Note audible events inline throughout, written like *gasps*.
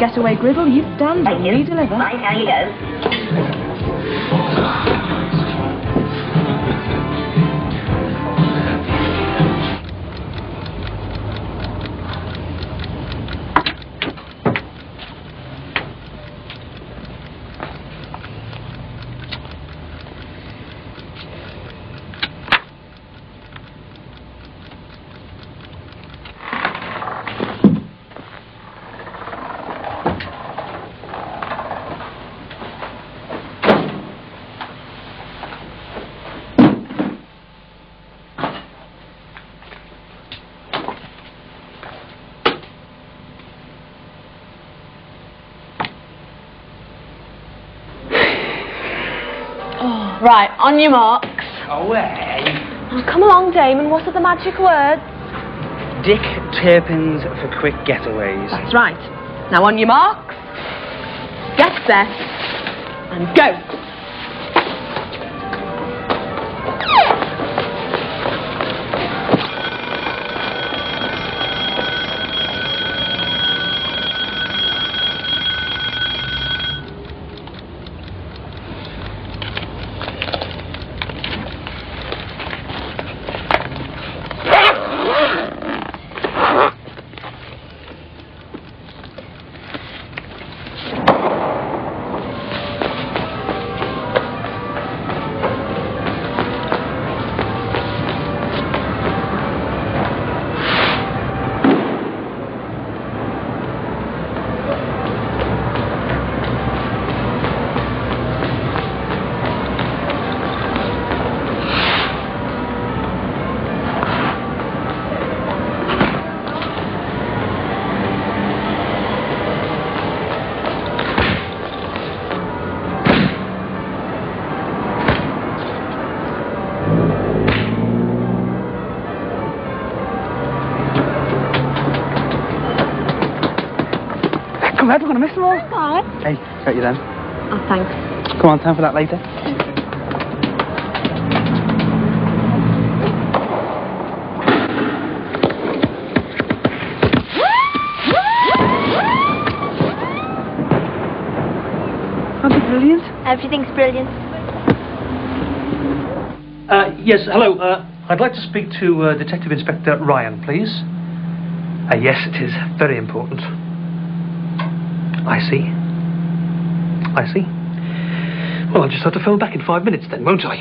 Getaway griddle. You stand and we deliver. Bye, how you go? Right, on your marks. Away. Oh, come along, Damon. What are the magic words? Dick Turpins for quick getaways. That's right. Now, on your marks. Get set. And go. Come on, we're going to miss them all. Bye. Hey, got you then. Oh, thanks. Come on, time for that later. Aren't they brilliant? Everything's brilliant. Uh, yes, hello. Uh, I'd like to speak to uh, Detective Inspector Ryan, please. Uh, yes, it is very important. I see. I see. Well, I'll just have to phone back in five minutes then, won't I?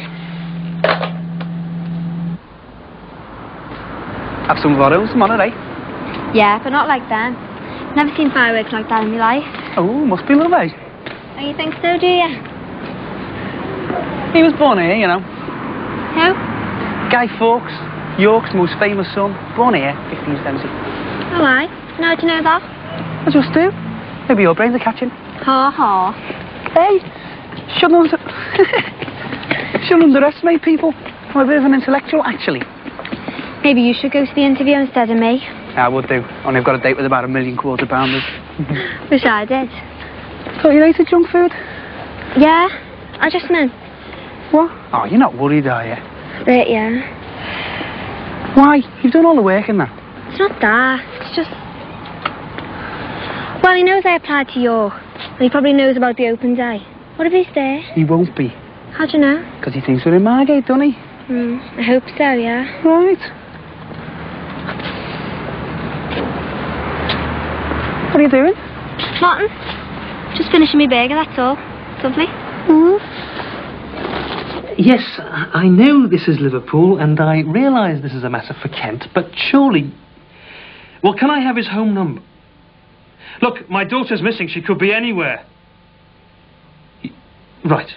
Have some of our own tomorrow, eh? Yeah, but not like them. Never seen fireworks like that in my life. Oh, must be lovely. Oh, you think so, do you? He was born here, you know. Who? Guy Fawkes, York's most famous son. Born here, 1570. Oh, I. How do you know that? I just do. Maybe your brains are catching. Ha ha. Hey, shouldn't, under... *laughs* shouldn't underestimate people. I'm a bit of an intellectual, actually. Maybe you should go to the interview instead of me. I would do. Only I've got a date with about a million quarter pounders. *laughs* Wish I did. Thought you hated junk food? Yeah, I just meant. What? Oh, you're not worried, are you? But yeah. Why? You've done all the work in that. It's not that. Well, he knows I applied to York. And he probably knows about the open day. What if he's there? He won't be. How do you know? Because he thinks we're in Margate, doesn't he? Hmm, I hope so, yeah. Right. What are you doing? Nothing. Just finishing my burger, that's all. It's lovely. Yes, I know this is Liverpool, and I realise this is a matter for Kent, but surely. Well, can I have his home number? Look, my daughter's missing. She could be anywhere. Right,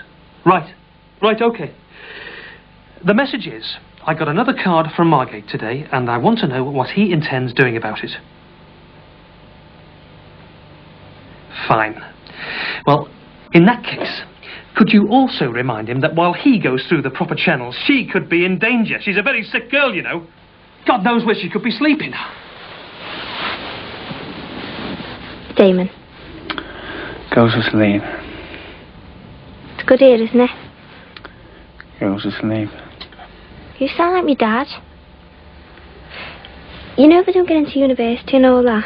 right, right, okay. The message is I got another card from Margate today, and I want to know what he intends doing about it. Fine. Well, in that case, could you also remind him that while he goes through the proper channels, she could be in danger? She's a very sick girl, you know. God knows where she could be sleeping. Damon. Goes to sleep. It's good here, isn't it? Goes to sleep. You sound like my dad. You know if I don't get into university and all that,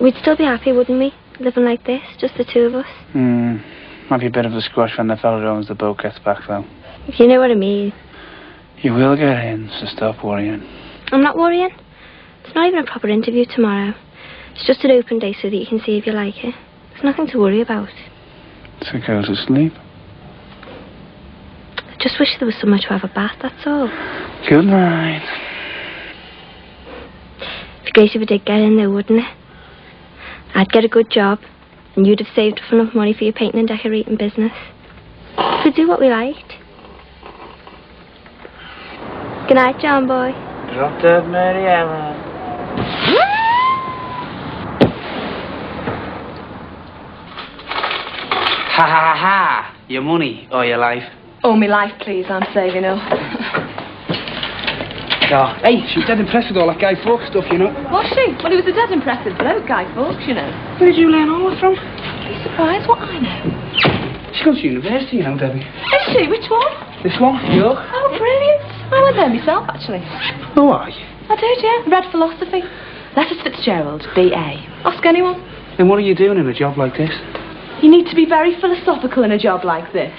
We'd still be happy, wouldn't we? Living like this, just the two of us. Hmm. Might be a bit of a squash when the fella who owns the boat gets back, though. If you know what I mean. You will get in, so stop worrying. I'm not worrying. It's not even a proper interview tomorrow. It's just an open day so that you can see if you like it. There's nothing to worry about. So go to sleep. I just wish there was somewhere to have a bath, that's all. Good night. It'd be great if we did get in there, wouldn't it? I'd get a good job, and you'd have saved up enough money for your painting and decorating business. We'd do what we liked. Good night, John boy. Drop dead Mary Ellen. *laughs* Ha ha ha! Your money or your life? Oh, me life, please. I'm saving up. *laughs* Oh, hey, she's dead impressed with all that Guy Fawkes stuff, you know. Was she? Well, he was a dead impressive bloke, Guy Fawkes, you know. Where did you learn all that from? Are you surprised what I know? She goes to university, you know, Debbie. Is she? Which one? This one, York. Oh, brilliant. I went there myself, actually. Oh, are you? I did, yeah. Read philosophy. Letters Fitzgerald, B.A. Ask anyone. Then what are you doing in a job like this? You need to be very philosophical in a job like this.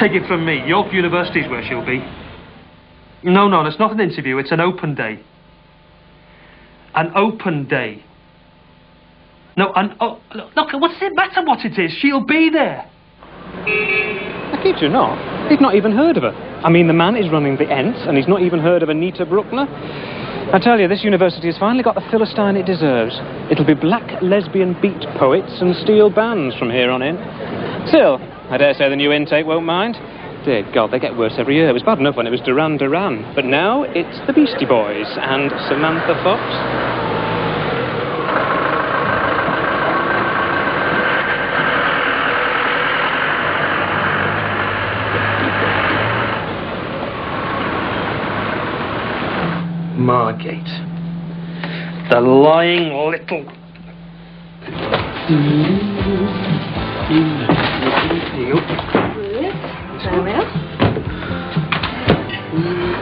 Take it from me. York University's where she'll be. No, no, it's not an interview. It's an open day. An open day. No, an, oh, look, what's it matter what it is? She'll be there. I kid you not. They've not even heard of her. I mean, the man is running the Ents, and he's not even heard of Anita Brookner. I tell you, this university has finally got the Philistine it deserves. It'll be black lesbian beat poets and steel bands from here on in. Still, I dare say the new intake won't mind. Dear God, they get worse every year. It was bad enough when it was Duran Duran, but now it's the Beastie Boys and Samantha Fox. Margate. The lying little. Mm-hmm. There we are.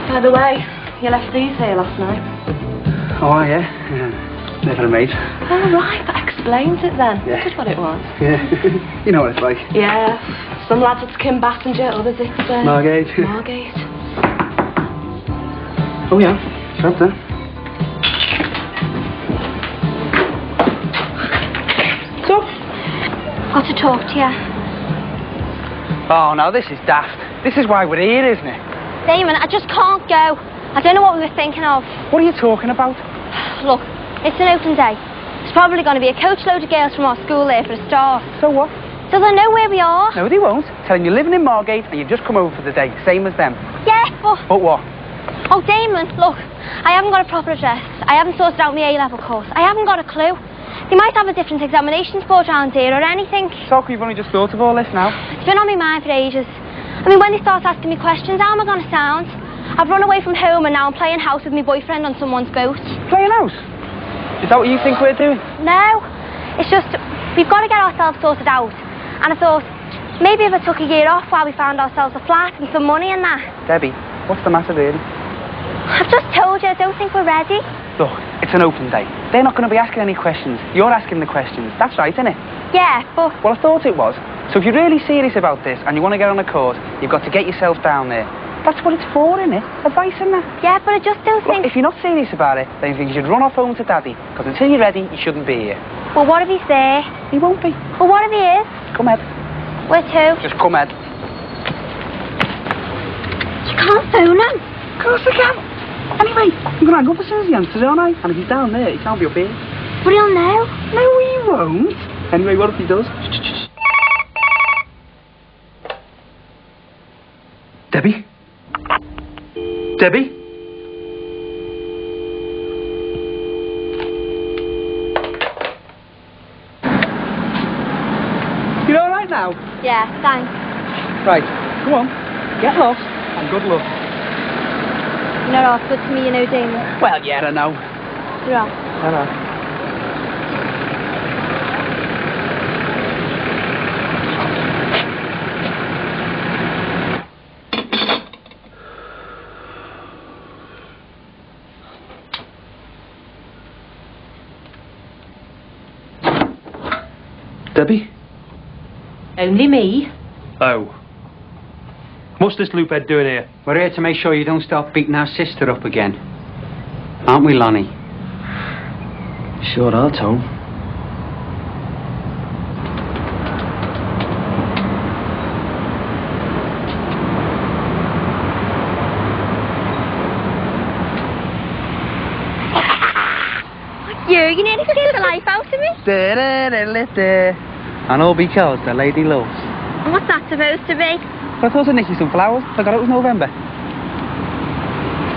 By the way, you left these here last night. Oh, yeah? yeah. Never a mate. Oh, right, that explains it then. Yeah. Just what it was. Yeah. *laughs* you know what it's like. Yeah, some lads it's Kim Basinger, others it's... Uh, Margate. Margate. Oh, yeah. It's up there. Got to talk to you. Oh, no, this is daft. This is why we're here, isn't it? Damon, I just can't go. I don't know what we were thinking of. What are you talking about? *sighs* Look, it's an open day. There's probably going to be a coachload of girls from our school there for a start. So what? So they'll know where we are. No, they won't. Tell them you're living in Margate and you've just come over for the day, same as them. Yeah, but... But what? Oh, Damon, look, I haven't got a proper address. I haven't sorted out my A-level course. I haven't got a clue. They might have a different examination board around here or anything. So you've only just thought of all this now. It's been on my mind for ages. I mean, when they start asking me questions, how am I going to sound? I've run away from home and now I'm playing house with my boyfriend on someone's boat. Playing house? Is that what you think we're doing? No, it's just we've got to get ourselves sorted out. And I thought, maybe if I took a year off while we found ourselves a flat and some money and that. Debbie, what's the matter really? I've just told you I don't think we're ready. Look, it's an open day. They're not going to be asking any questions. You're asking the questions. That's right, isn't it? Yeah, but Well, I thought it was. So if you're really serious about this and you want to get on a course, you've got to get yourself down there. That's what it's for, isn't it? Advice and that. yeah, but I just don't Look, think. if you're not serious about it, then you should run off home to Daddy. Because until you're ready, you shouldn't be here. Well, what if he's there? He won't be. Well, what if he is? Come, Ed. Where to? Just come, Ed. You can't phone him. Of course I can. Anyway, I'm going to hang up as soon as he answers, aren't I? And if he's down there, he can't be up here. But he'll know. No, he won't. Anyway, what if he does? Debbie? Debbie? You all right now? Yeah, thanks. Right, come on. Get lost and good luck. You're not all good to me, you know, Damon. Well, yeah, I know. You're all. I know. Debbie? Only me. Oh. What's this loophead doing here? We're here to make sure you don't start beating our sister up again. Aren't we, Lonnie? Sure are, Tom. You, you nearly scared the life out of me. And all because the lady loves. And what's that supposed to be? I thought I'd nick you some flowers. I Forgot it was November.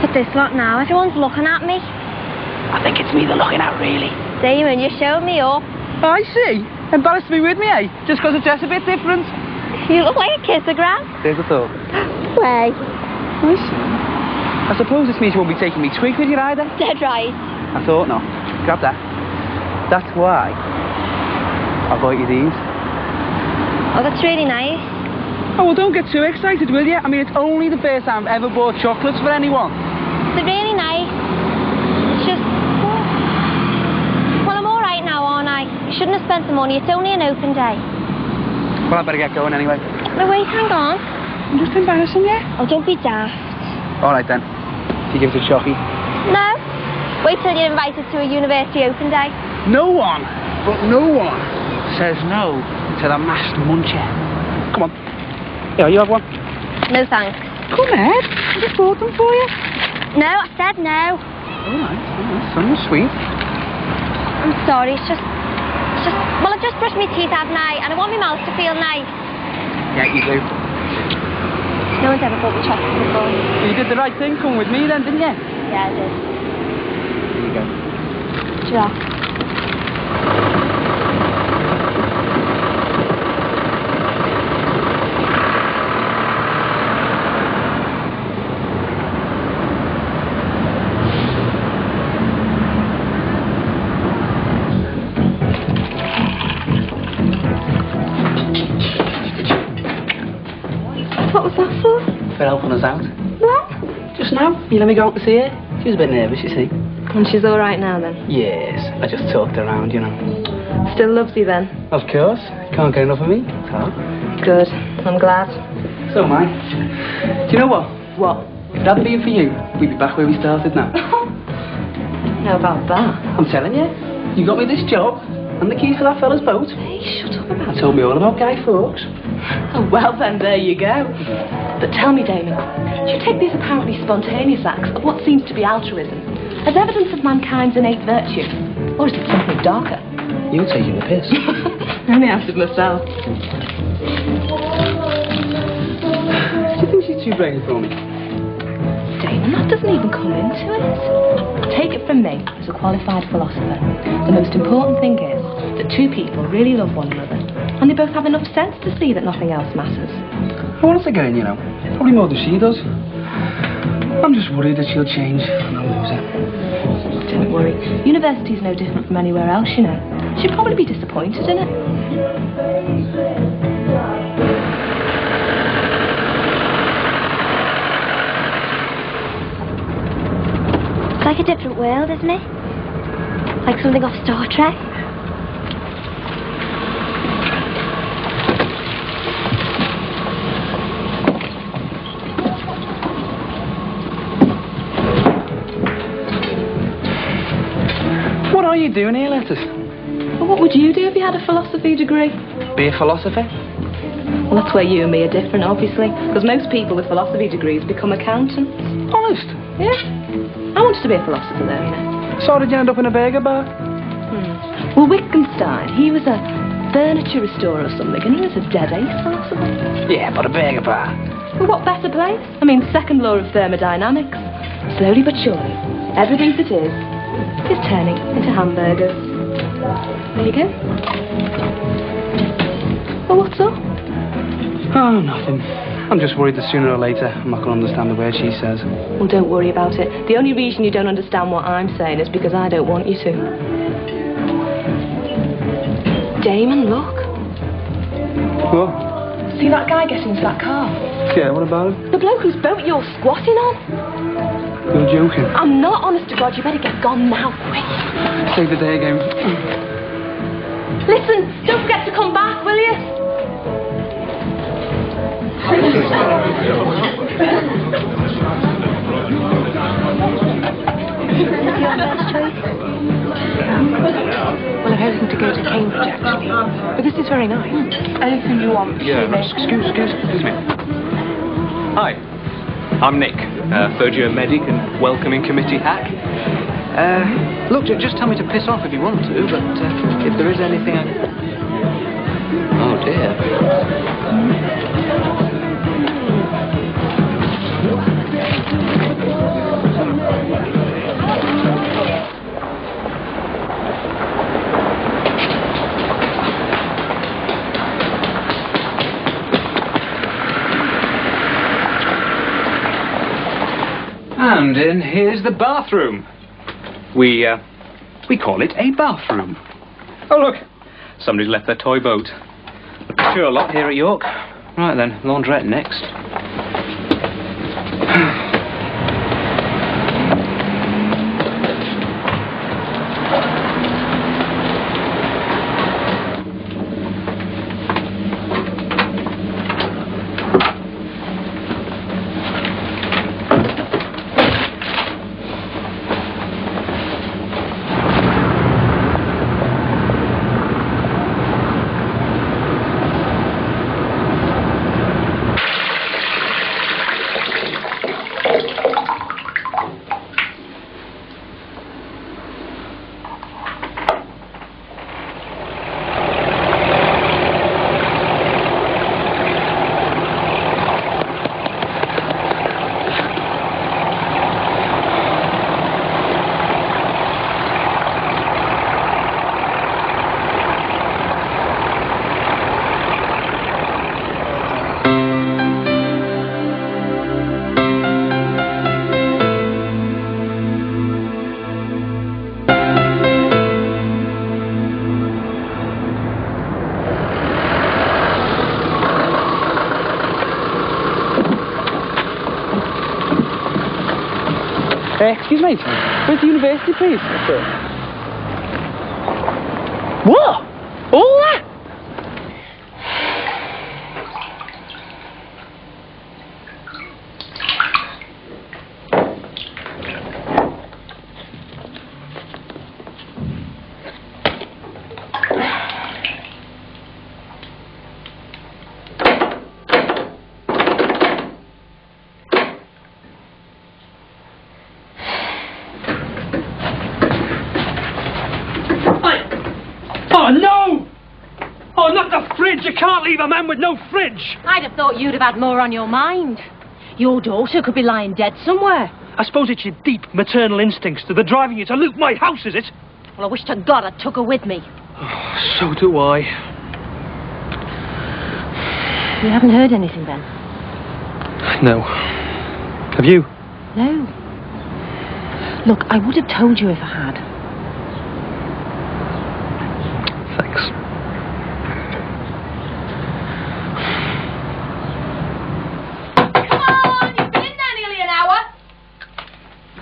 But this lot now, everyone's looking at me. I think it's me they're looking at, really. Damon, you showed me up. I see. Embarrassed to be with me, eh? Just 'cause I dress a bit different. You look like a kissogram. There's the thought. Way. I see. I suppose this means you won't be taking me twig with you either. Dead right. I thought not. Grab that. That's why I bought you these. Oh, that's really nice. Oh, well, don't get too excited, will you? I mean, it's only the first time I've ever bought chocolates for anyone. They're really nice. It's just... Well, I'm all right now, aren't I? You shouldn't have spent the money. It's only an open day. Well, I better get going anyway. No, wait, hang on. I'm just embarrassing you. Oh, don't be daft. All right, then. You give it a chocky. No. Wait till you're invited to a university open day. No one, but no one, says no to the masked muncher. Come on. Yeah, you have one. No thanks. Come, Ed. I just bought them for you. No, I said no. All right. All right. Some sweet. I'm sorry, it's just... It's just... Well, I've just brushed my teeth, haven't I? And I want my mouth to feel nice. Yeah, you do. No one's ever bought me chocolate before. You did the right thing. Come with me then, didn't you? Yeah, I did. Here you go. Sure. You let me go out to see her. She was a bit nervous, you see. And she's all right now then. Yes. I just talked around, you know. Still loves you then. Of course. Can't get enough of me. So. Good. I'm glad. So am I. Do you know what? What? If that being for you, we'd be back where we started now. *laughs* How about that? I'm telling you. You got me this job, And the keys for that fella's boat. Hey, shut up about He told me all about Guy Fawkes. *laughs* Oh, well then, there you go. But tell me, Damon, do you take these apparently spontaneous acts of what seems to be altruism as evidence of mankind's innate virtue? Or is it something darker? You're taking the piss. Only asked of myself. Do you think she's too brainy for me? Damon, that doesn't even come into it. Take it from me, as a qualified philosopher. The most important thing is that two people really love one another, and they both have enough sense to see that nothing else matters. I want to get in, you know. Probably more than she does. I'm just worried that she'll change and I'll lose her. Don't worry. University's no different from anywhere else, you know. She'd probably be disappointed in it. It's like a different world, isn't it? Like something off Star Trek. Are you doing here, Lettuce? Well, what would you do if you had a philosophy degree? Be a philosopher? Well, that's where you and me are different, obviously, because most people with philosophy degrees become accountants. Honest? Yeah. I wanted to be a philosopher, though, you know. So did you end up in a burger bar? Hmm. Well, Wittgenstein, he was a furniture restorer or something, and he was a dead ace philosopher. Yeah, but a burger bar. Well, what better place? I mean, second law of thermodynamics. Slowly but surely, everything that is, is turning into hamburgers. There you go. Well, what's up? Oh, nothing. I'm just worried that sooner or later I'm not going to understand the word she says. Well, don't worry about it. The only reason you don't understand what I'm saying is because I don't want you to. Damon, look. What? See that guy get into that car? Yeah, what about him? The bloke whose boat you're squatting on? You're joking. I'm not, honest to God. You better get gone now, quick. Save the day again. Listen, don't forget to come back, will you? Well, I'm hoping to go to Cambridge, actually. But this is very nice. Anything you want. Yeah, excuse, excuse, excuse me. Hi, I'm Nick, uh, third year medic and welcoming committee hack. Uh, look, just tell me to piss off if you want to, but uh, if there is anything I... Oh dear. And in here's the bathroom. We, uh, we call it a bathroom. Oh, look, somebody's left their toy boat. Sure, A lot here at York. Right then, laundrette next. Excuse me. Where's the university, please? All that? fridge! You can't leave a man with no fridge! I'd have thought you'd have had more on your mind. Your daughter could be lying dead somewhere. I suppose it's your deep maternal instincts that are driving you to loot my house, is it? Well, I wish to God I took her with me. Oh, So do I. You haven't heard anything then? No. Have you? No. Look, I would have told you if I had. Thanks.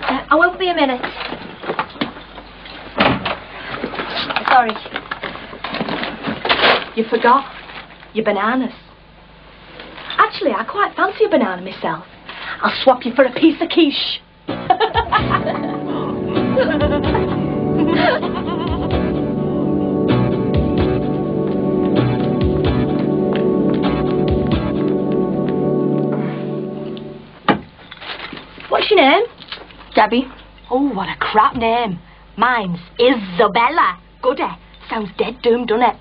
Uh, I won't be a minute. Sorry. You forgot your bananas. Actually, I quite fancy a banana myself. I'll swap you for a piece of quiche. What's your name? Debbie. Oh, what a crap name. Mine's Isabella. Good, eh? Sounds dead doomed, doesn't it?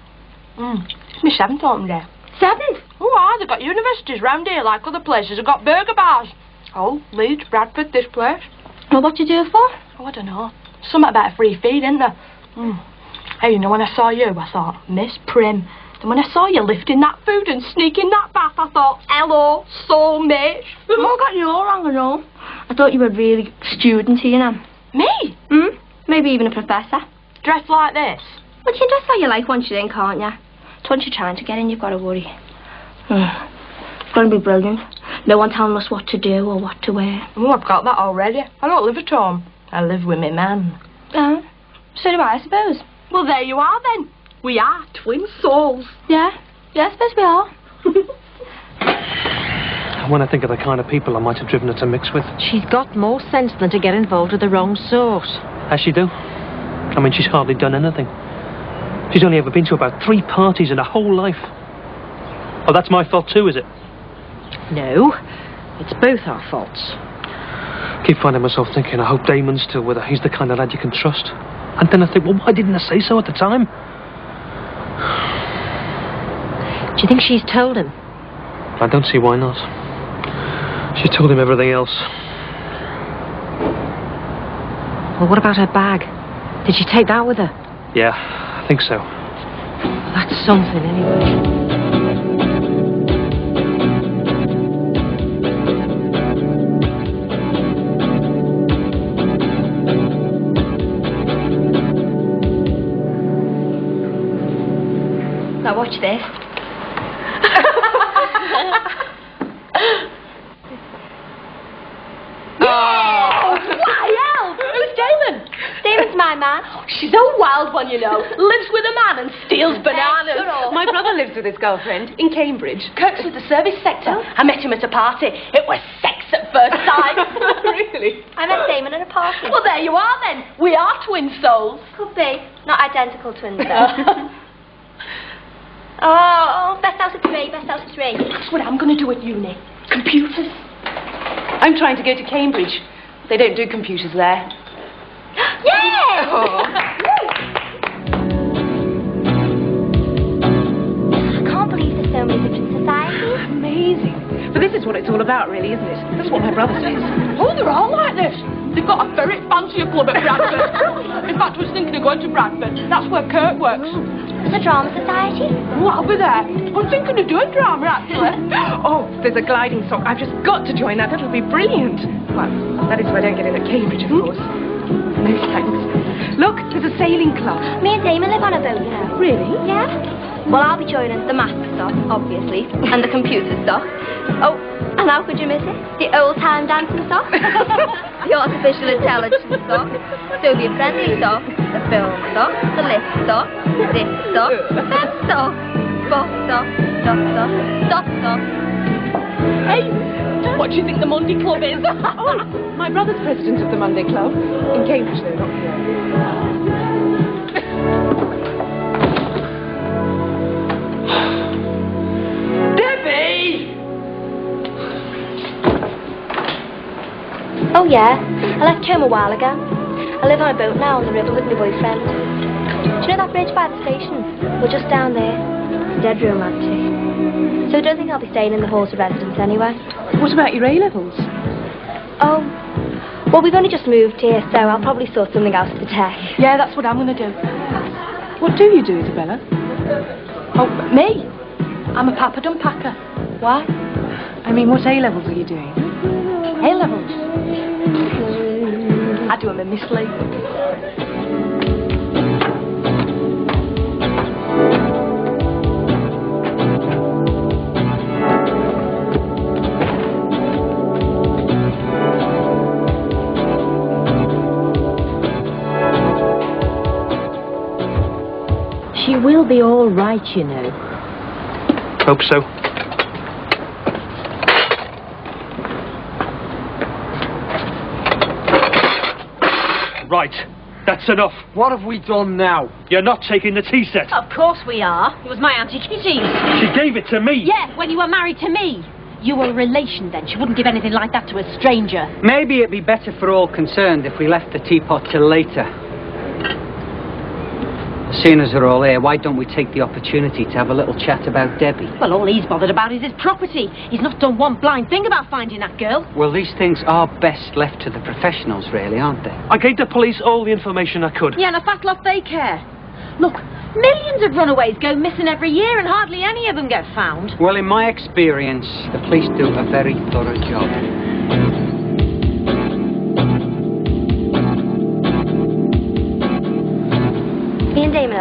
Mm. It's my seventh autumn day. Seventh. Oh, ah, they've got universities round here like other places. They've got burger bars. Oh, Leeds, Bradford, this place. Well, what you do for? Oh, I don't know. Something about a free feed, isn't there? Mm. Hey, you know, when I saw you, I thought, Miss Prim. Then when I saw you lifting that food and sneaking that bath, I thought, hello, soulmate. Got you all wrong and all. I thought you were really studenty, you know. Me? Hmm? Maybe even a professor. Dressed like this? But you can dress how you like once you're in, can't you? It's once you're trying to get in, you've got to worry. Hmm. *sighs* It's going to be brilliant. No one telling us what to do or what to wear. Oh, I've got that already. I don't live at home. I live with my man. Oh, so do I, I suppose. Well, there you are then. We are twin souls. Yeah, yeah, I suppose we are. When *laughs* I think of the kind of people I might have driven her to mix with. She's got more sense than to get involved with the wrong sort. Has she do? I mean, she's hardly done anything. She's only ever been to about three parties in her whole life. Oh, that's my fault too, is it? No, it's both our faults. keep finding myself thinking, I hope Damon's still with her. He's the kind of lad you can trust. And then I think, well, why didn't I say so at the time? Do you think she's told him? I don't see why not. She told him everything else. Well, what about her bag? Did she take that with her? Yeah, think so. That's something, anyway. Now watch this. Oh, wow! Who's Damon? Damon's my man. She's a wild one, you know. *laughs* Lives with a man and steals bananas. My brother lives with his girlfriend in Cambridge. Kirk's with the service sector. Oh. I met him at a party. It was sex at first sight. *laughs* really? I met Damon at a party. well, there you are then. We are twin souls. Could be. Not identical twins, though. *laughs* Oh, oh, best out of three, best out of three. That's what I'm going to do at uni. Computers. I'm trying to go to Cambridge. They don't do computers there. *gasps* Yeah! *laughs* Oh. I can't believe there's so many different societies. Amazing. But this is what it's all about, really, isn't it? That's what my brother says. Oh, they're all like this. They've got a very fancier club at Bradford. In fact, I was thinking of going to Bradford. That's where Kirk works. There's a drama society. Oh, I'll be there. I'm thinking of doing drama, actually. *gasps* Oh, there's a gliding sock. I've just got to join that. That'll be brilliant. Well, that is if I don't get in at Cambridge, of course. No thanks. Look, there's a sailing club. Me and Damon live on a boat, now. Really? Yeah. Well, I'll be joining the maths stuff, obviously, and the computer stuff. Oh, and how could you miss it? The old-time dancing stuff, *laughs* the artificial intelligence stuff, Soviet-friendly stuff, the film stuff, the lift stuff, this stuff, that stuff, bus stuff, stuff stuff, stuff stuff. Hey, what do you think the Monday Club is? *laughs* Oh, my brother's president of the Monday Club. In Cambridge, though, not here. *sighs* Debbie! Oh yeah, I left home a while ago. I live on a boat now on the river with my boyfriend. Do you know that bridge by the station? We're just down there. It's a dead room empty. So I don't think I'll be staying in the halls of residence anyway. What about your A-levels? Oh, well, we've only just moved here, so I'll probably sort something out for the tech. Yeah, that's what I'm going to do. What do you do, Isabella? Oh, me? I'm a papadum packer. Why? I mean, what A-levels are you doing? A-levels? I do them in Miss Lee. Be all right, you know. Hope so. Right. That's enough. What have we done now? You're not taking the tea set. Of course we are. It was my Auntie Kitty's. She gave it to me. Yeah, when you were married to me. You were a relation then. She wouldn't give anything like that to a stranger. Maybe it'd be better for all concerned if we left the teapot till later. Seeing as we're all here, why don't we take the opportunity to have a little chat about Debbie? Well, all he's bothered about is his property. He's not done one blind thing about finding that girl. Well, these things are best left to the professionals, really, aren't they? I gave the police all the information I could. Yeah, and a fat lot they care. Look, millions of runaways go missing every year and hardly any of them get found. Well, in my experience, the police do a very thorough job.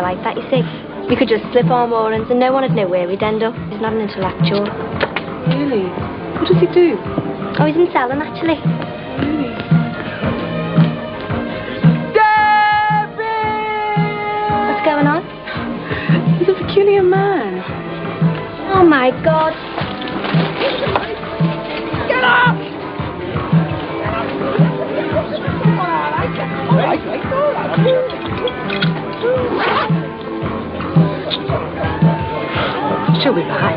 Like that, you see. We could just slip our moorings and no one would know where we'd end up. He's not an intellectual. Really? What does he do? Oh, he's in Salem, actually. What's going on? He's a peculiar man. Oh, my God. She'll be back.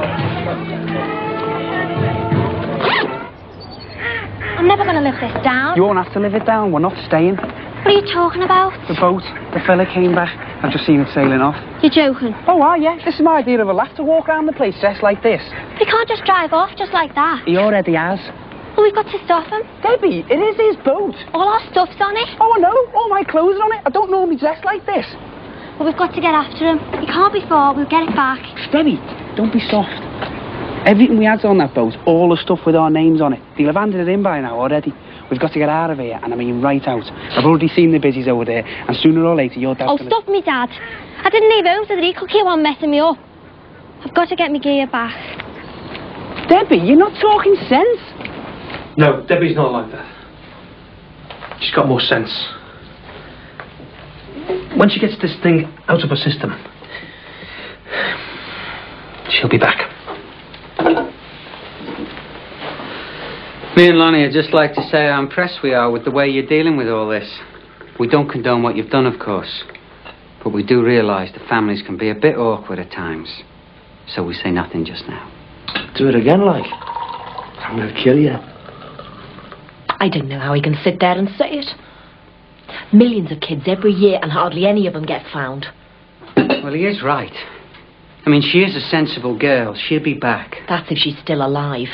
I'm never going to live this down. You won't have to live it down. We're not staying. What are you talking about? The boat, the fella came back. I've just seen it sailing off. You're joking. Oh, are you? This is my idea of a laugh to walk around the place dressed like this. We can't just drive off just like that. He already has. Well, we've got to stop him. Debbie, it is his boat. All our stuff's on it. Oh, I know. All my clothes are on it. I don't normally dress like this. Well, we've got to get after him. He can't be far. We'll get it back. Debbie, don't be soft. Everything we had's on that boat, all the stuff with our names on it. They'll have handed it in by now already. We've got to get out of here, and I mean right out. I've already seen the busies over there, and sooner or later your dad's Oh, gonna... stop me, Dad. I didn't leave home so that he could keep on messing me up. I've got to get my gear back. Debbie, you're not talking sense. No, Debbie's not like that. She's got more sense. When she gets this thing out of her system, she'll be back. Me and Lonnie would just like to say how impressed we are with the way you're dealing with all this. We don't condone what you've done, of course. But we do realise the families can be a bit awkward at times. So we say nothing just now. Do it again, like. I'm gonna kill you. I don't know how he can sit there and say it. Millions of kids every year and hardly any of them get found. Well, he is right. I mean, she is a sensible girl. She'll be back. That's if she's still alive.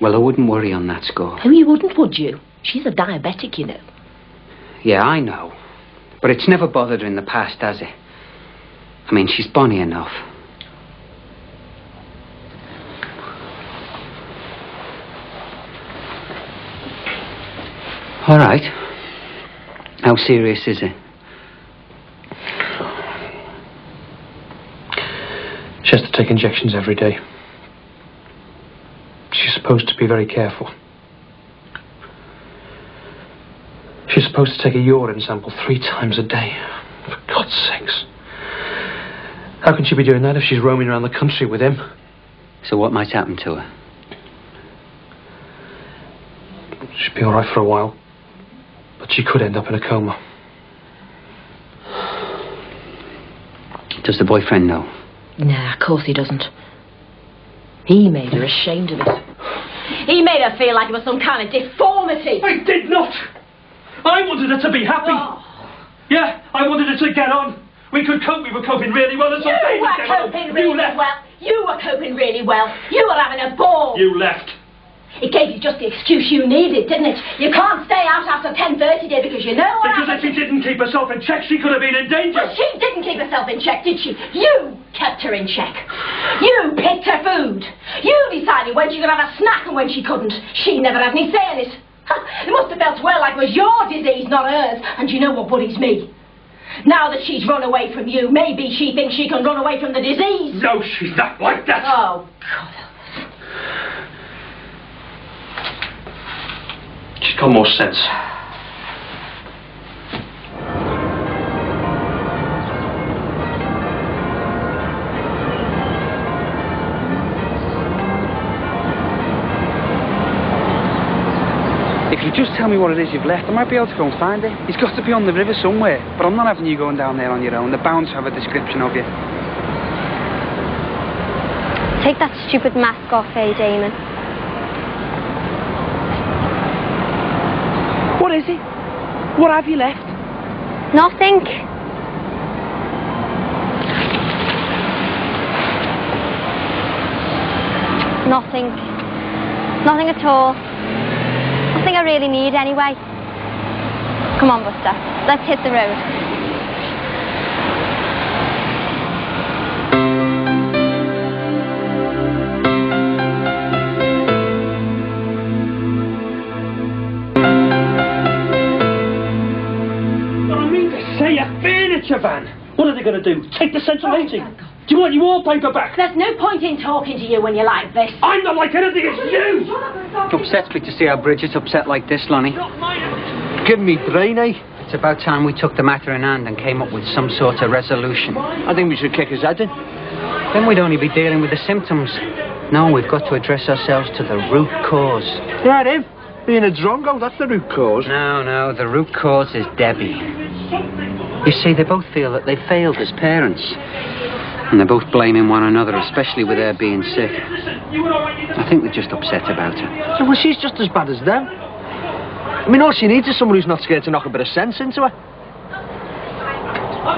Well, I wouldn't worry on that score. Oh, you wouldn't, would you? She's a diabetic, you know. Yeah, I know. But it's never bothered her in the past, has it? I mean, she's bonny enough. All right. How serious is it? She has to take injections every day. She's supposed to be very careful. She's supposed to take a urine sample three times a day. For God's sakes. How can she be doing that if she's roaming around the country with him? So what might happen to her? She'll be all right for a while. But she could end up in a coma. Does the boyfriend know? Nah, of course he doesn't. He made her ashamed of it. He made her feel like it was some kind of deformity. I did not! I wanted her to be happy! Oh. Yeah, I wanted her to get on. We could cope, we were coping really well until You were coping You really well. You were coping really well. You were having a ball. You left. It gave you just the excuse you needed, didn't it? You can't stay out after 10.30 day because you know what Because if she didn't keep herself in check, she could have been in danger. But she didn't keep herself in check, did she? You kept her in check. You picked her food. You decided when she could have a snack and when she couldn't. She never had any say in it. It must have felt her like it was your disease, not hers. And you know what worries me? Now that she's run away from you, maybe she thinks she can run away from the disease. No, she's not like that. Oh, God. She's got more sense. If you just tell me what it is you've left, I might be able to go and find it. He's got to be on the river somewhere. But I'm not having you going down there on your own. They're bound to have a description of you. Take that stupid mask off, eh, Damon? What is it? What have you left? Nothing. Nothing. Nothing at all. Nothing I really need anyway. Come on, Buster. Let's hit the road. Furniture van. What are they going to do? Take the central heating? Do you want your wallpaper back? There's no point in talking to you when you're like this. I'm not like anything, it's you! It upsets me to see how Bridget's upset like this, Lonnie. Give me brain, eh? It's about time we took the matter in hand and came up with some sort of resolution. I think we should kick his head in. Then we'd only be dealing with the symptoms. No, we've got to address ourselves to the root cause. Right, him. Being a drongo, that's the root cause. No, no, the root cause is Debbie. You see, they both feel that they failed as parents. And they're both blaming one another, especially with her being sick. I think they're just upset about her. Yeah, well, she's just as bad as them. I mean, all she needs is someone who's not scared to knock a bit of sense into her.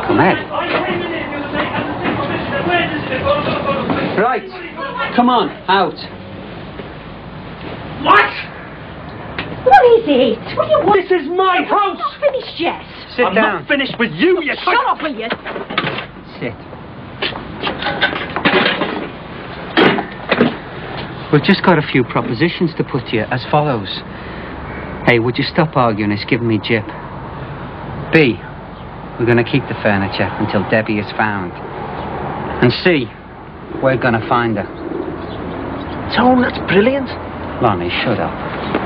Come ahead. Right. Come on, out. What? What is it? What do you want? This is my house! I'm Not finished yet. Sit down! I'm down. not finished with you yet. Shut up, will you? Sit. We've just got a few propositions to put to you as follows. A, would you stop arguing? It's giving me jip. B, we're going to keep the furniture until Debbie is found. And C, we're going to find her. Tone, that's brilliant. Lonnie, shut up.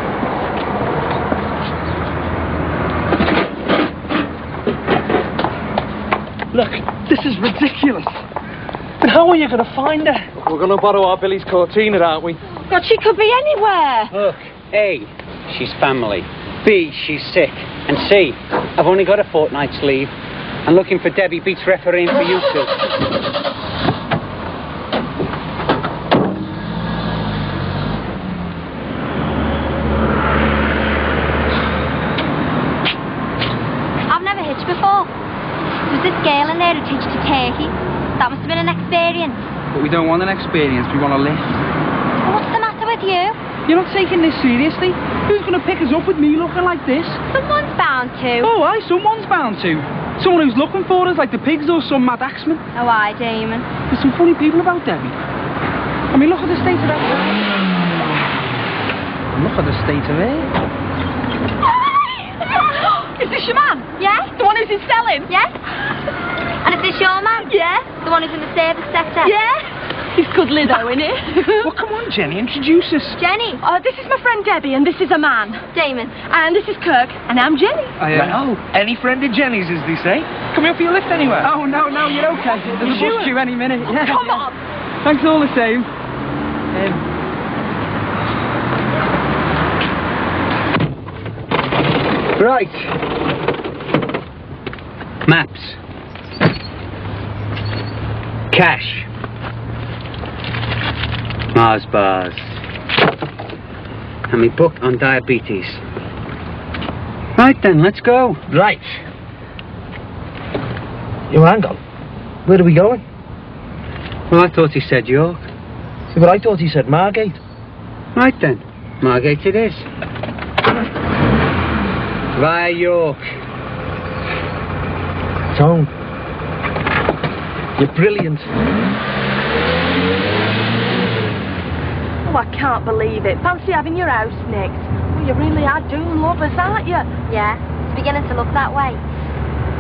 Look, this is ridiculous. And how are you going to find her? We're going to borrow our Billy's Cortina, aren't we? God, she could be anywhere. Look, A, she's family. B, she's sick. And C, I've only got a fortnight's leave. And looking for Debbie beats refereeing for you two. *laughs* I've never hitched before. There was this girl in there who hitched to Turkey. That must have been an experience. But we don't want an experience, we want a lift. What's the matter with you? You're not taking this seriously? Who's going to pick us up with me looking like this? Someone's bound to. Oh, aye, someone's bound to. Someone who's looking for us, like the pigs or some mad axeman. Oh, I, Damon. There's some funny people about Debbie. I mean, look at the state of that. Look at the state of it. Is this your man? Yes? The one who's in selling? Yes? And is this your man? Yeah. The one who's in the service sector? Yeah. He's good Lido, isn't he? *laughs* Well, come on, Jenny, introduce us. Jenny? Uh, this is my friend Debbie, and this is a man. Damon? And this is Kirk, and I'm Jenny. I, uh, any friend of Jenny's, as they say. Come here for your lift anywhere. Oh, no, no, you're okay. There's a Sure. bus due any minute. Yeah. Come on. Thanks all the same. Um, Right. Maps. Cash. Mars bars. And we booked on diabetes. Right then, let's go. Right. You hang on. Where are we going? Well, I thought he said York. See, but I thought he said Margate. Right then, Margate it is. Via York. Tone. You're brilliant. Oh, I can't believe it. Fancy having your house nicked. Well, you really are doing lovers, aren't you? Yeah, it's beginning to look that way.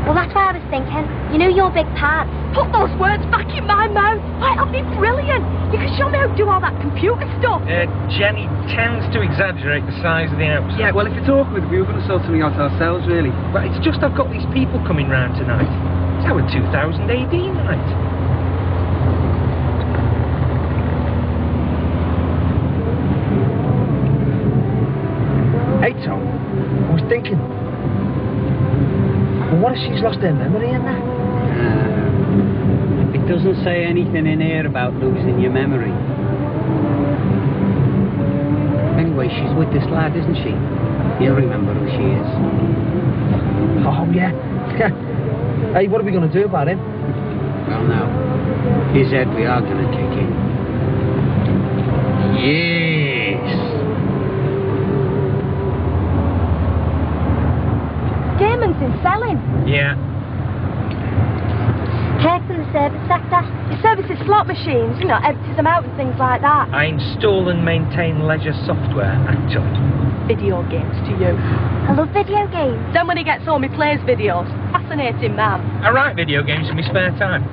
Well, that's why I was thinking. You know your big parts. Put those words back in my mouth. Why, that'll be brilliant. You can show me how to do all that computer stuff. Uh, Jenny tends to exaggerate the size of the house. Yeah, well, if it's awkward, we were going to sort something out ourselves, really. But it's just I've got these people coming round tonight. It's our 2000 AD night. Hey, Tone. I was thinking. Well, what if she's lost her memory in that? Uh, it doesn't say anything in here about losing your memory. Anyway, she's with this lad, isn't she? You'll remember who she is. Oh, yeah. *laughs* hey, what are we going to do about him? Well, now, his head we are going to kick in. Yes. Damon's in selling. Yeah. Kirk's in the service sector. He services slot machines, you know, empties them out and things like that. I install and maintain leisure software, actually. Video games to you. I love video games. Then when he gets home, he plays videos. Fascinating man. I write video games in my spare time.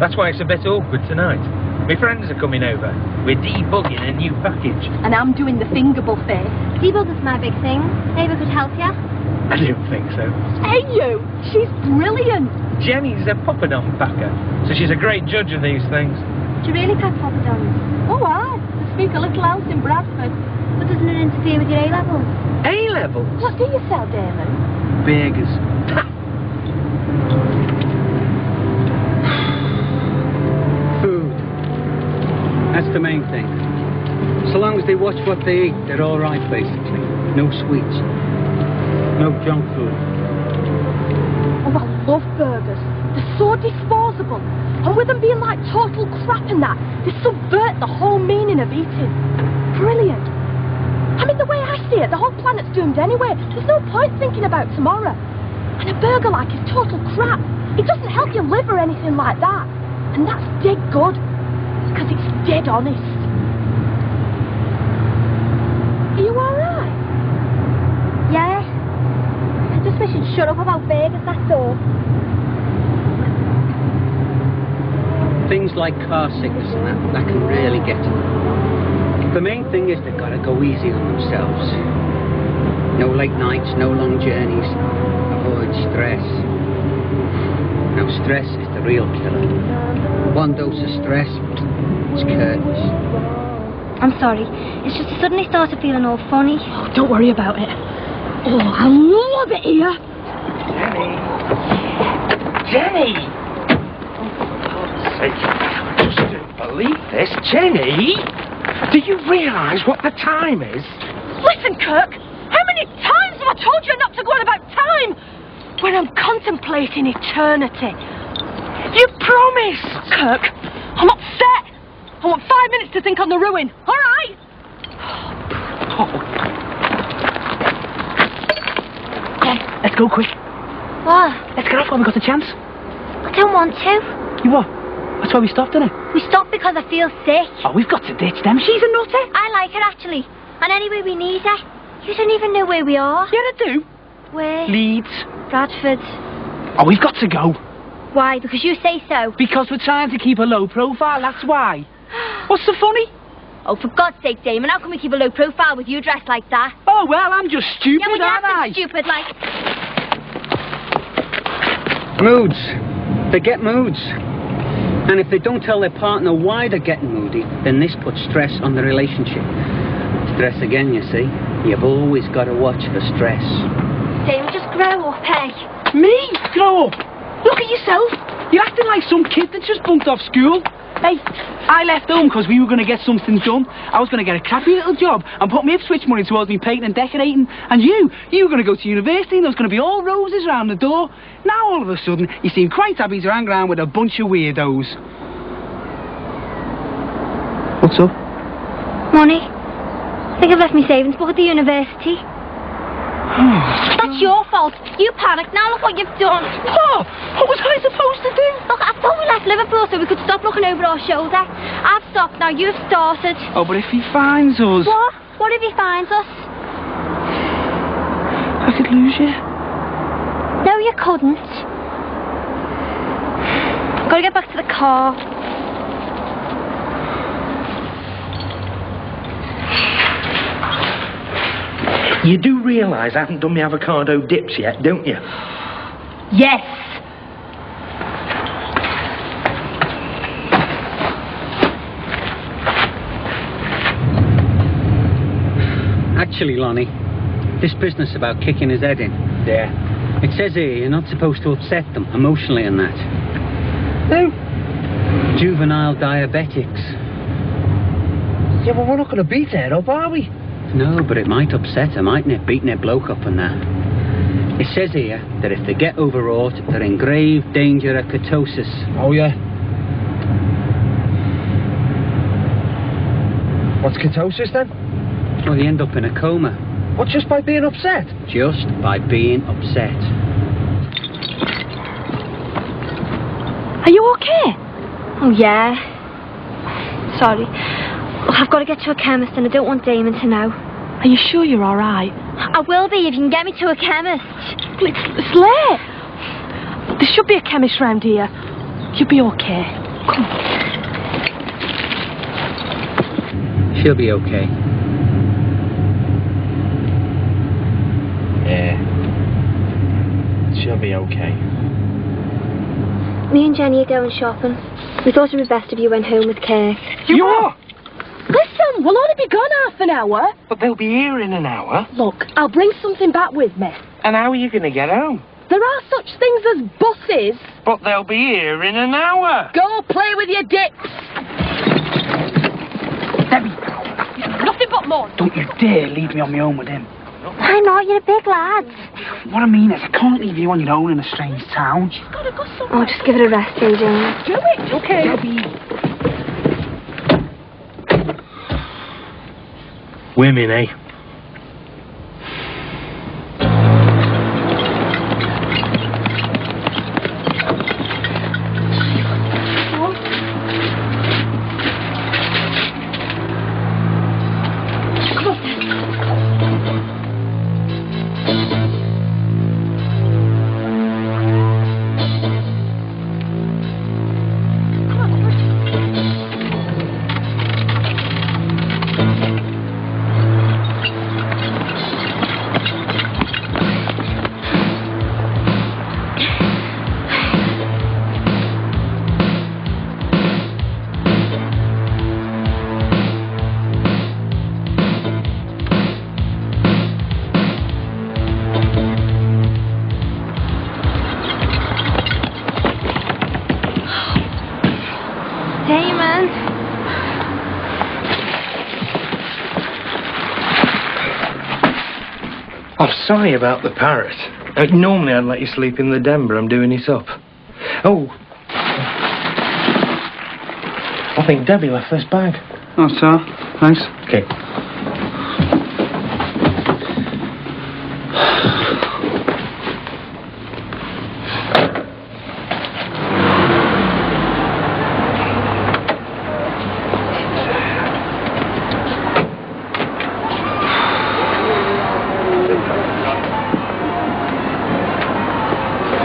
That's why it's a bit awkward tonight. My friends are coming over. We're debugging a new package. And I'm doing the fingerable face. Debug is my big thing. Maybe I could help you. I don't think so. Hey, you! She's brilliant. Jenny's a poppadom packer, so she's a great judge of these things. Do you really pack poppadoms? Oh, I. They speak a little else in Bradford. But doesn't it interfere with your A levels? A levels? What do you sell, Damon? Burgers. Food. That's the main thing. So long as they watch what they eat, they're all right, basically. No sweets. No junk food. Oh, I love burgers. They're so disposable. And with them being like total crap and that, they subvert the whole meaning of eating. Brilliant. I mean, the way I see it, the whole planet's doomed anyway. There's no point thinking about tomorrow. And a burger like is total crap. It doesn't help your liver or anything like that. And that's dead good. Because it's dead honest. Are you alright? Yeah. I just wish you'd shut up about burgers, that's all. Things like car sickness and that, that can really get to them. The main thing is they've got to go easy on themselves. No late nights, no long journeys. Avoid stress. Now, stress is the real killer. One dose of stress, it's curtains. I'm sorry. It's just I suddenly started feeling all funny. Oh, don't worry about it. Oh, I love it here. Jenny! For God's sake. I just don't believe this. Jenny! Do you realise what the time is? Listen, Kirk. How many times have I told you not to go on about time? When I'm contemplating eternity. You promised! Kirk, I'm upset. I want five minutes to think on the ruin. All right? Come on, let's go quick. What? Let's get off while we've got the chance. I don't want to. You what? That's why we stopped, innit? We stopped because I feel sick. Oh, we've got to ditch them. She's a nutter. I like her actually. And anyway, we need her. You don't even know where we are. Yeah, I do. Where? Leeds. Bradford. Oh, we've got to go. Why? Because you say so. Because we're trying to keep a low profile, that's why. *gasps* What's so funny? Oh, for God's sake, Damon, how can we keep a low profile with you dressed like that? Oh, well, I'm just stupid, yeah, well, aren't you're I? stupid, like... Moods. They get moods. And if they don't tell their partner why they're getting moody, then this puts stress on the relationship. Stress again, you see. You've always got to watch for stress. Damon, just grow up, hey? Me? Grow up. Look at yourself. You're acting like some kid that just bunked off school. Hey, I left home because we were going to get something done. I was going to get a crappy little job and put my Ipswich money towards me painting and decorating. And you, you were going to go to university and there was going to be all roses around the door. Now all of a sudden, you seem quite happy to hang around with a bunch of weirdos. What's up? Money. I think I've left my savings book at the university. That's your fault. You panicked. Now look what you've done. What? What was I supposed to do? Look, I thought we left Liverpool so we could stop looking over our shoulder. I've stopped now. You've started. Oh, but if he finds us... What? What if he finds us? I could lose you. No, you couldn't. Gotta get back to the car. You do realise I haven't done my avocado dips yet, don't you? Yes. Actually, Lonnie, this business about kicking his head in. Yeah. It says here you're not supposed to upset them emotionally and that. No. Juvenile diabetics. Yeah, well, we're not going to beat it up, are we? No, but it might upset her, mightn't it? Beating a bloke up and that. It says here that if they get overwrought, they're in grave danger of ketosis. Oh, yeah. What's ketosis then? Well, they end up in a coma What, just by being upset? just by being upset. Are you okay? Oh, yeah. Sorry. Look, I've got to get to a chemist and I don't want Damon to know. Are you sure you're all right? I will be if you can get me to a chemist. It's, it's late. There should be a chemist round here. You'll be okay. Come on. She'll be okay. Yeah. She'll be okay. Me and Jenny are going shopping. We thought it would be best if you went home with Kirk. You are? Listen, we'll only be gone half an hour. But they'll be here in an hour. Look, I'll bring something back with me. And how are you going to get home? There are such things as buses. But they'll be here in an hour. Go play with your dips. Debbie, Nothing but more. don't you dare leave me on my own with him. Why not? You're a big lad. What I mean is, I can't leave you on your own in a strange town. Gotta go somewhere. Oh, just give it a rest, eh, Do it. Okay. Women, eh? Sorry about the parrot. Uh, normally I'd let you sleep in the den, but I'm doing it up. Oh. I think Debbie left this bag. Oh, so, thanks. Okay.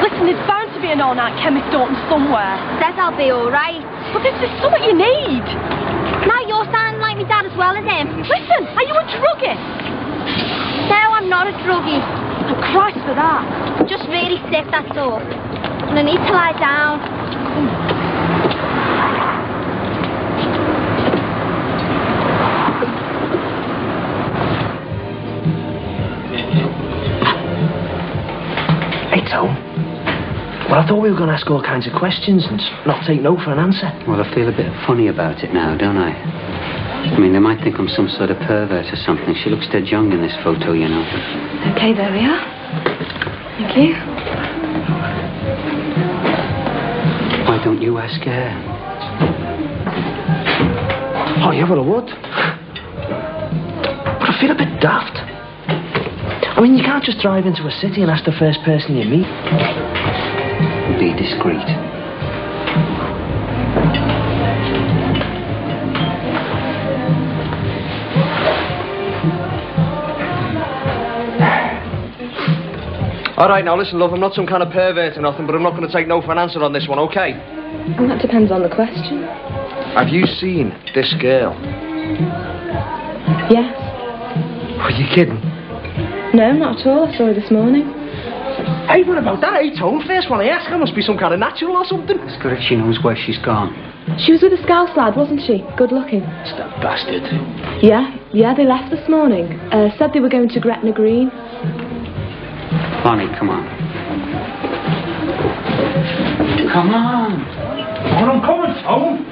Listen, there's bound to be an all-night chemist open somewhere. Says I'll be alright. But this is something you need. Now you're sounding like my dad as well as him. Listen, are you a druggist? No, I'm not a druggie. Christ for that. I'm just really sick, that's all. And I need to lie down. Hey, Tone. But I thought we were going to ask all kinds of questions and not take no for an answer. Well, I feel a bit funny about it now, don't I? I mean, they might think I'm some sort of pervert or something. She looks dead young in this photo, you know. Okay, there we are. Thank you. Why don't you ask her? Oh, yeah, well, I would. But I feel a bit daft. I mean, you can't just drive into a city and ask the first person you meet. Be discreet. All right, now listen, love, I'm not some kind of pervert or nothing, but I'm not going to take no for an answer on this one, okay? Well, that depends on the question. Have you seen this girl? Yes. Are you kidding? No, not at all. I saw her this morning. Hey, what about that, eh, Tone? First one I ask her must be some kind of natural or something. It's good if she knows where she's gone. She was with a Scouse lad, wasn't she? Good looking. It's that bastard. Yeah, yeah, they left this morning. Uh, said they were going to Gretna Green. Lonnie, come on. Come on. Well, I'm coming, Tone.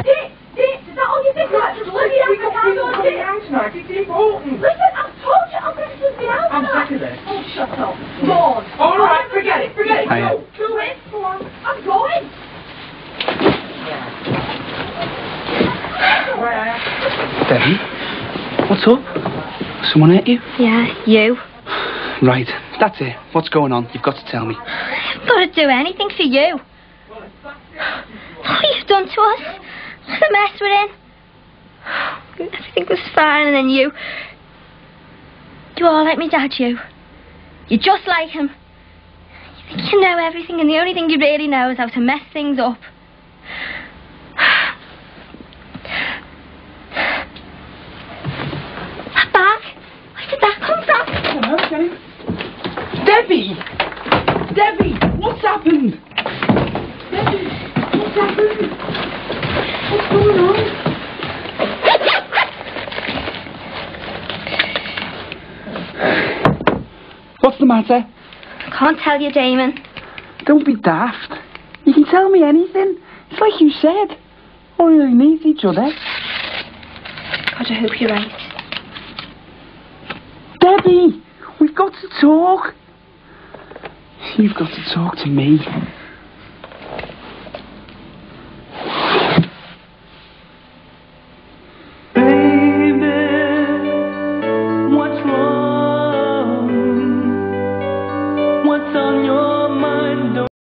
Dick, Dick, is that all you think? Right, just look at the candle, Dick. tonight. It's important. Listen, I've told you I'm going to sleep out I'm tonight. sick of this. Oh, shut up. Go on. All right, forget it, forget it. Hiya. Go, do it. Go on. I'm going. Debbie, what's up? Someone hit you? Yeah, you. Right, that's it. What's going on? You've got to tell me. I've got to do anything for you. What you've done to us. The mess we're in. Everything was fine, and then you. You are like me dad, you. You're just like him. You think you know everything, and the only thing you really know is how to mess things up. That bag? Where did that come from? Debbie! Debbie, what's happened? Debbie, what's happened? What's going on? What's the matter? I can't tell you, Damon. Don't be daft. You can tell me anything. It's like you said. All really need is each other. God, I hope you're right. Debbie, we've got to talk. You've got to talk to me.